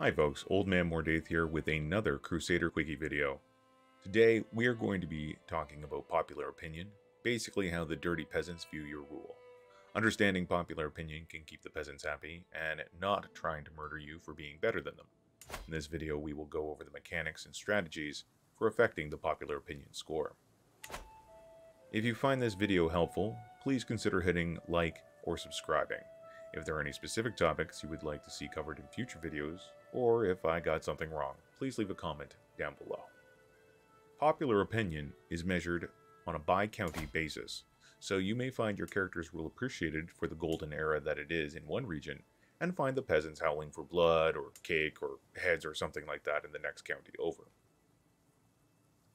Hi folks, Old Man Mordaith here with another Crusader Quickie video. Today we are going to be talking about popular opinion, basically how the dirty peasants view your rule. Understanding popular opinion can keep the peasants happy, and not trying to murder you for being better than them. In this video we will go over the mechanics and strategies for affecting the popular opinion score. If you find this video helpful, please consider hitting like or subscribing. If there are any specific topics you would like to see covered in future videos, or if I got something wrong, please leave a comment down below. Popular opinion is measured on a by-county basis, so you may find your character's rule appreciated for the golden era that it is in one region, and find the peasants howling for blood, or cake, or heads, or something like that in the next county over.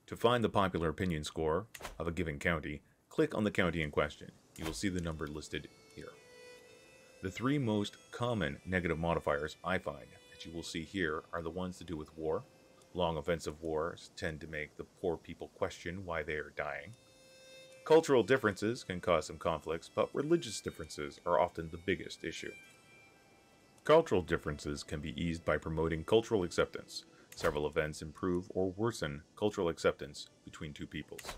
To find the popular opinion score of a given county, click on the county in question. You will see the number listed here. The three most common negative modifiers I find you will see here are the ones to do with war. Long offensive wars tend to make the poor people question why they are dying. Cultural differences can cause some conflicts, but religious differences are often the biggest issue. Cultural differences can be eased by promoting cultural acceptance. Several events improve or worsen cultural acceptance between two peoples.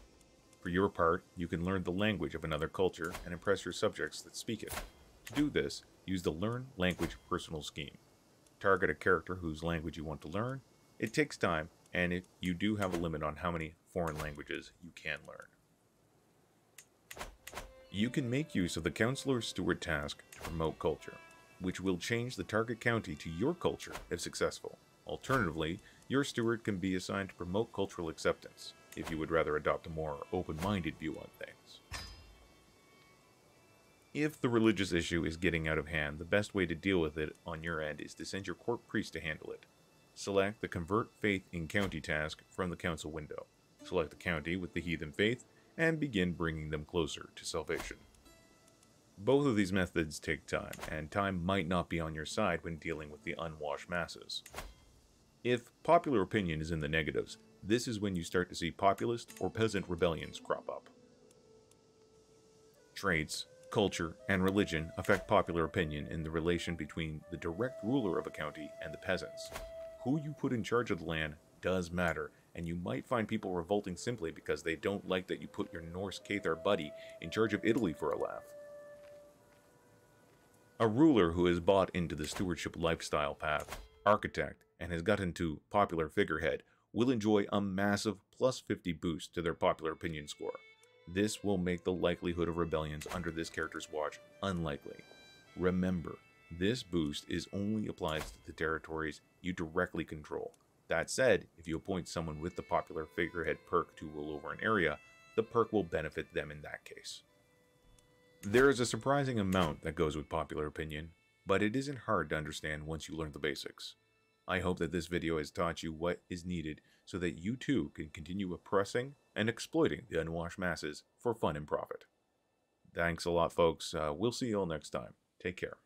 For your part, you can learn the language of another culture and impress your subjects that speak it. To do this, use the Learn Language Personal Scheme. Target a character whose language you want to learn. It takes time, and it, you do have a limit on how many foreign languages you can learn. You can make use of the Counselor Steward task to promote culture, which will change the target county to your culture if successful. Alternatively, your steward can be assigned to promote cultural acceptance, if you would rather adopt a more open-minded view on things. If the religious issue is getting out of hand, the best way to deal with it on your end is to send your court priest to handle it. Select the Convert Faith in County task from the council window. Select the county with the heathen faith, and begin bringing them closer to salvation. Both of these methods take time, and time might not be on your side when dealing with the unwashed masses. If popular opinion is in the negatives, this is when you start to see populist or peasant rebellions crop up. Traits culture, and religion affect popular opinion in the relation between the direct ruler of a county and the peasants. Who you put in charge of the land does matter, and you might find people revolting simply because they don't like that you put your Norse Cathar buddy in charge of Italy for a laugh. A ruler who has bought into the stewardship lifestyle path, architect, and has gotten to popular figurehead will enjoy a massive plus 50 boost to their popular opinion score. This will make the likelihood of rebellions under this character's watch unlikely. Remember, this boost is only applied to the territories you directly control. That said, if you appoint someone with the popular figurehead perk to rule over an area, the perk will benefit them in that case. There is a surprising amount that goes with popular opinion, but it isn't hard to understand once you learn the basics. I hope that this video has taught you what is needed so that you too can continue oppressing and exploiting the unwashed masses for fun and profit. Thanks a lot, folks. Uh, we'll see you all next time. Take care.